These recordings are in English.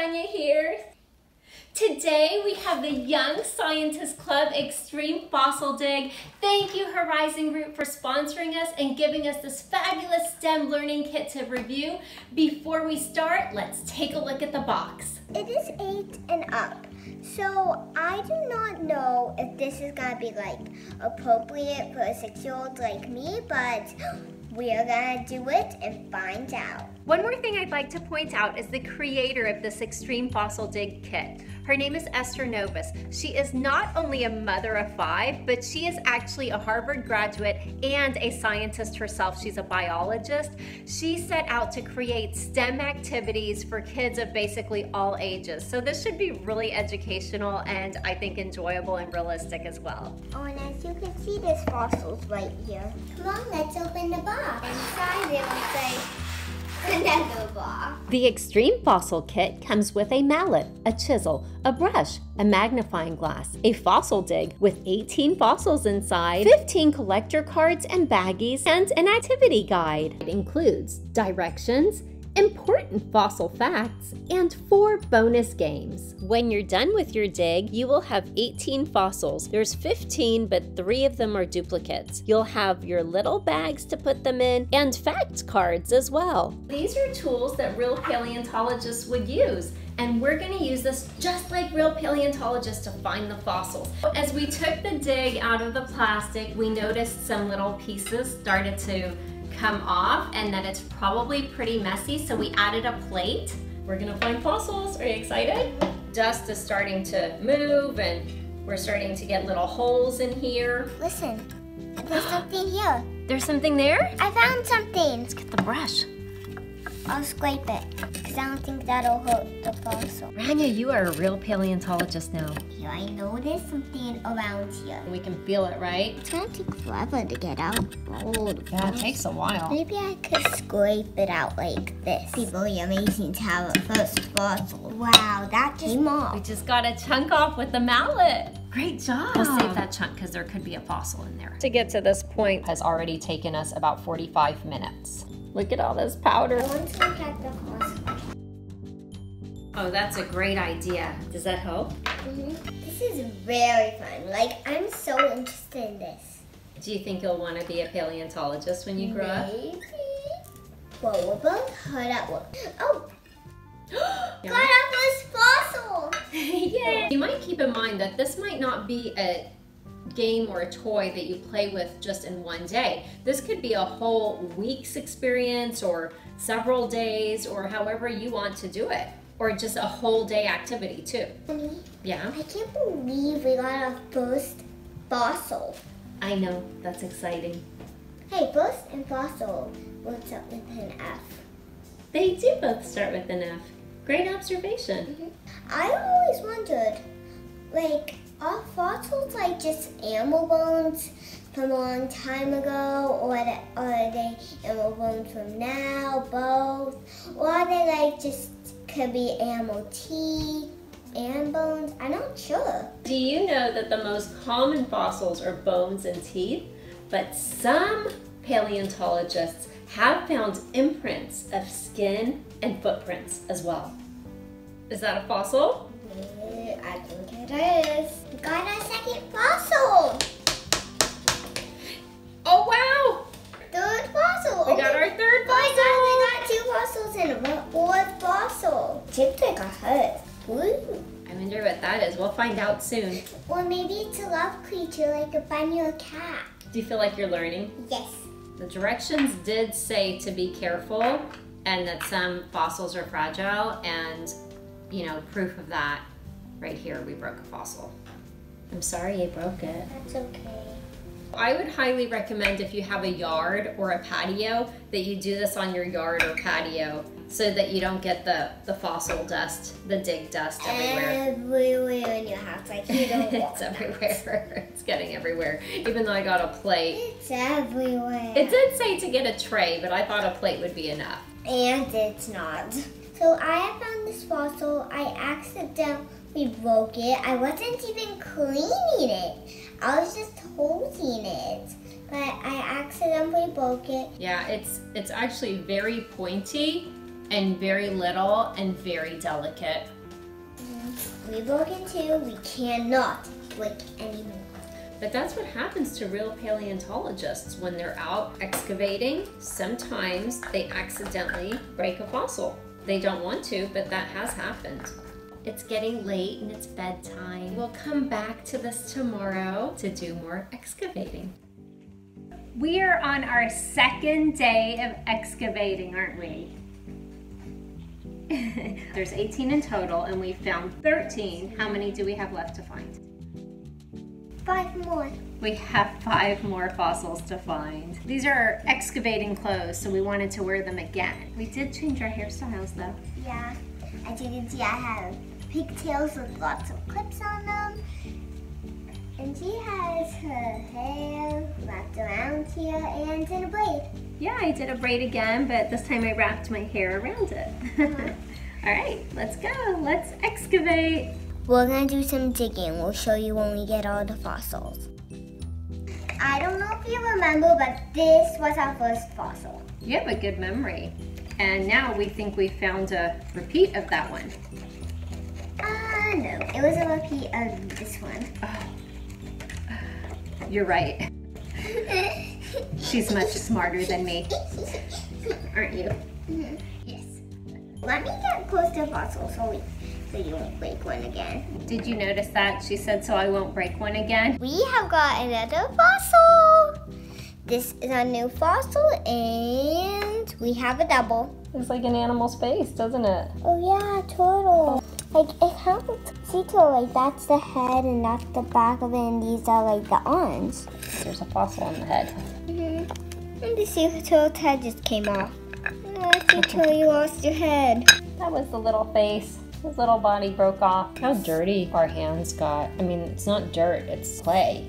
Rania here. Today we have the Young Scientist Club Extreme Fossil Dig. Thank you Horizon Group for sponsoring us and giving us this fabulous STEM learning kit to review. Before we start, let's take a look at the box. It is eight and up. So I do not know if this is gonna be like appropriate for a six-year-old like me, but we are gonna do it and find out. One more thing I'd like to point out is the creator of this Extreme Fossil Dig kit. Her name is Esther Novis. She is not only a mother of five, but she is actually a Harvard graduate and a scientist herself. She's a biologist. She set out to create STEM activities for kids of basically all ages. So this should be really educational and I think enjoyable and realistic as well. Oh, and as you can see, there's fossils right here. Come on, let's open the box. The Extreme Fossil Kit comes with a mallet, a chisel, a brush, a magnifying glass, a fossil dig with 18 fossils inside, 15 collector cards and baggies, and an activity guide. It includes directions, important fossil facts, and four bonus games. When you're done with your dig, you will have 18 fossils. There's 15, but three of them are duplicates. You'll have your little bags to put them in and fact cards as well. These are tools that real paleontologists would use and we're gonna use this just like real paleontologists to find the fossils. As we took the dig out of the plastic, we noticed some little pieces started to come off and that it's probably pretty messy, so we added a plate. We're gonna find fossils. Are you excited? Dust is starting to move and we're starting to get little holes in here. Listen, there's something here. There's something there? I found something. Let's get the brush. I'll scrape it, because I don't think that'll hurt the fossil. Rania, you are a real paleontologist now. Here, I know there's something around here. We can feel it, right? It's gonna take forever to get out. Oh, Yeah, it takes a while. Maybe I could scrape it out like this. It'd be really amazing to have a first fossil. Wow, that just came We just got a chunk off with the mallet. Great job. We'll save that chunk because there could be a fossil in there. To get to this point has already taken us about 45 minutes. Look at all this powder. I want to look at the fossil. Oh, that's a great idea. Does that help? Mhm. This is very fun. Like, I'm so interested in this. Do you think you'll want to be a paleontologist when you grow up? Maybe. Well, we're both hard at work. Oh, got our first fossil. Yay! You might keep in mind that this might not be a game or a toy that you play with just in one day. This could be a whole week's experience or several days or however you want to do it. Or just a whole day activity too. Honey, Yeah, I can't believe we got our first fossil. I know. That's exciting. Hey, first and fossil, what's up with an F? They do both start with an F. Great observation. Mm-hmm. I always wondered, animal bones from a long time ago, or are they, animal bones from now, both? Or are they like just could be animal teeth and bones? I'm not sure. Do you know that the most common fossils are bones and teeth? But some paleontologists have found imprints of skin and footprints as well. Is that a fossil? I think it is. We got our second fossil. Oh wow! Third fossil. We got our third Oh fossil! my god, we got two fossils and a fourth fossil. Like a hurt. Ooh. I wonder what that is. We'll find out soon. Or maybe it's a love creature like a bunny or a cat. Do you feel like you're learning? Yes. The directions did say to be careful and that some fossils are fragile and you know, proof of that right here, we broke a fossil. I'm sorry you broke it. That's okay. I would highly recommend if you have a yard or a patio that you do this on your yard or patio so that you don't get the, the fossil dust, the dig dust everywhere. Everywhere in your house. Like you don't want it's that. everywhere. It's getting everywhere. Even though I got a plate. It's everywhere. It did say to get a tray, but I thought a plate would be enough. And it's not. So I found this fossil. I accidentally broke it. I wasn't even cleaning it. I was just holding it. But I accidentally broke it. Yeah, it's it's actually very pointy and very little and very delicate. We broke into, we cannot break anymore. But that's what happens to real paleontologists when they're out excavating. Sometimes they accidentally break a fossil. They don't want to, but that has happened. It's getting late and it's bedtime. We'll come back to this tomorrow to do more excavating. We are on our second day of excavating, aren't we? There's 18 in total and we found 13. How many do we have left to find? Five more. We have five more fossils to find. These are excavating clothes, so we wanted to wear them again. We did change our hairstyles though. Yeah. As you can see, I have pigtails with lots of clips on them. And she has her hair wrapped around here and in a braid. Yeah, I did a braid again, but this time I wrapped my hair around it. All right, let's go. Let's excavate. We're gonna do some digging. We'll show you when we get all the fossils. I don't know if you remember, but this was our first fossil. You have a good memory. And now we think we found a repeat of that one. Uh, no, it was a repeat of this one. You're right. She's much smarter than me, aren't you? Yes. Let me get close to fossils so, we, so you won't break one again. Did you notice that? She said, so I won't break one again. We have got another fossil. This is a new fossil and we have a double. It's like an animal's face, doesn't it? Oh yeah, turtle. Like it kind of see turtle, like that's the head and that's the back of it and these are like the arms. There's a fossil on the head. Mm-hmm. And the sea turtle's head just came off. Oh, sea turtle, you lost your head. That was the little face. His little body broke off. How dirty our hands got. I mean, it's not dirt, it's clay.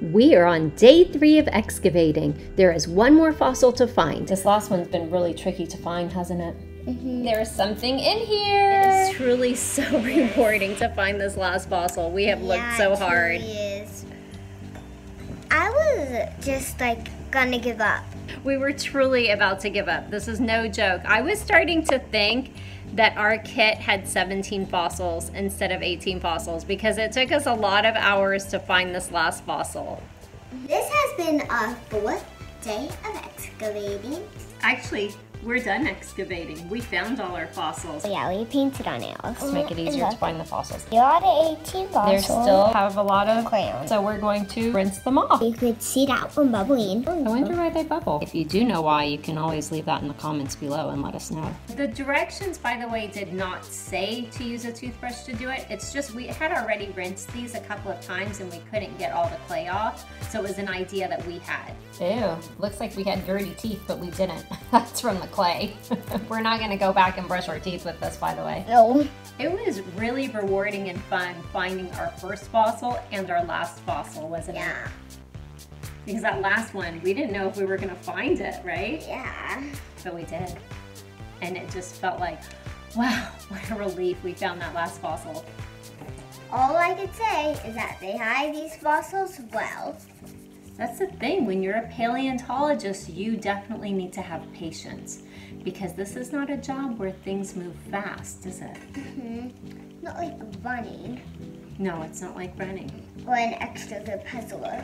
We are on day three of excavating. There is one more fossil to find. This last one's been really tricky to find, hasn't it? Mm-hmm. There's something in here. It's truly so rewarding to find this last fossil. We have looked so it hard. truly is. I was just like gonna give up. We were truly about to give up. This is no joke. I was starting to think that our kit had 17 fossils instead of 18 fossils because it took us a lot of hours to find this last fossil. This has been our fourth day of excavating. Actually, we're done excavating. We found all our fossils. Yeah, we painted on nails. To make it easier to find the fossils. Here are the 18 They fossils. still have a lot of crayons. so we're going to rinse them off. You could see that one bubbling. I wonder why they bubble. If you do know why, you can always leave that in the comments below and let us know. The directions, by the way, did not say to use a toothbrush to do it. It's just we had already rinsed these a couple of times and we couldn't get all the clay off. So it was an idea that we had. Ew, looks like we had dirty teeth, but we didn't. That's from the clay. We're not gonna go back and brush our teeth with this, by the way. No. It was really rewarding and fun finding our first fossil and our last fossil, wasn't it? Yeah. Because that last one, we didn't know if we were gonna find it, right? Yeah. But we did. And it just felt like, wow, what a relief we found that last fossil. All I could say is that they hide these fossils well. That's the thing, when you're a paleontologist, you definitely need to have patience because this is not a job where things move fast, is it? Mm-hmm. Not like running No, it's not like running. or an extra good puzzler.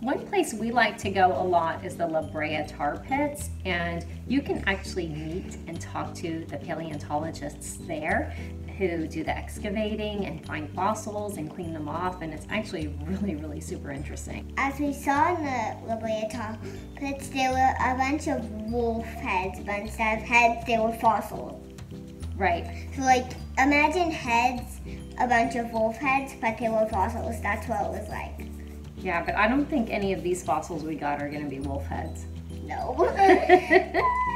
One place we like to go a lot is the La Brea Tar Pits, and you can actually meet and talk to the paleontologists there who do the excavating and find fossils and clean them off, and it's actually really, really super interesting. As we saw in the La Brea Tar Pits, there were a bunch of wolf heads, but instead of heads, they were fossils. Right. So, like, imagine heads, a bunch of wolf heads, but they were fossils. That's what it was like. Yeah, but I don't think any of these fossils we got are gonna be wolf heads. No.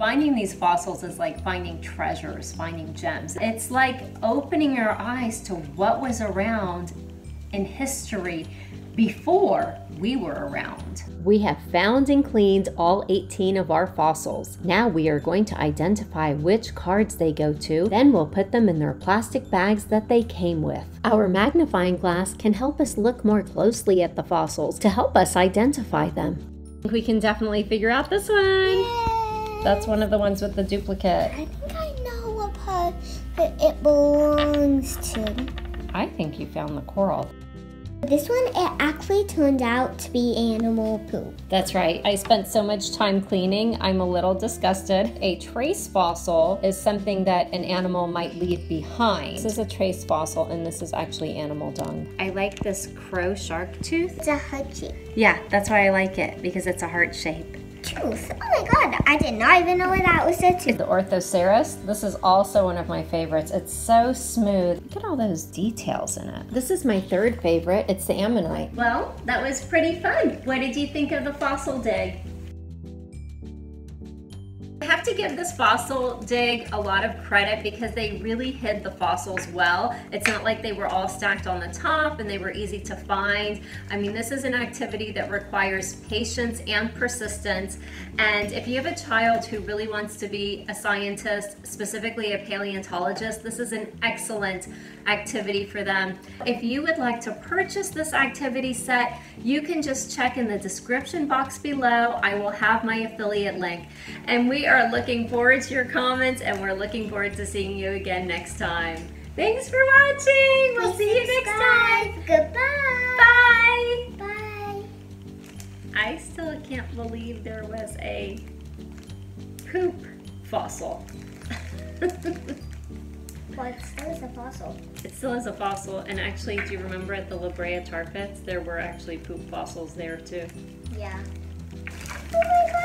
Finding these fossils is like finding treasures, finding gems. It's like opening your eyes to what was around in history before we were around. We have found and cleaned all 18 of our fossils. Now we are going to identify which cards they go to, then we'll put them in their plastic bags that they came with. Our magnifying glass can help us look more closely at the fossils to help us identify them. We can definitely figure out this one. That's one of the ones with the duplicate. I think I know what part that it belongs to. I think you found the coral. This one, it actually turned out to be animal poop. That's right. I spent so much time cleaning, I'm a little disgusted. A trace fossil is something that an animal might leave behind. This is a trace fossil, and this is actually animal dung. I like this crow shark tooth. It's a heart shape. Yeah, that's why I like it, because it's a heart shape. Tooth. Oh my god, I did not even know what that was a tooth. The Orthoceras, this is also one of my favorites. It's so smooth. Look at all those details in it. This is my third favorite. It's the ammonite. Well, that was pretty fun. What did you think of the fossil dig? Have to give this fossil dig a lot of credit because they really hid the fossils well. It's not like they were all stacked on the top and they were easy to find. I mean, this is an activity that requires patience and persistence. And if you have a child who really wants to be a scientist, specifically a paleontologist, this is an excellent activity for them. If you would like to purchase this activity set, you can just check in the description box below. I will have my affiliate link. And we are looking forward to your comments and we're looking forward to seeing you again next time. Thanks for watching. We'll see you next time. Goodbye. Bye. Bye. I still can't believe there was a poop fossil. Well, it still is a fossil. It still is a fossil, and actually, do you remember at the La Brea tar pits, there were actually poop fossils there too? Yeah. Oh my god,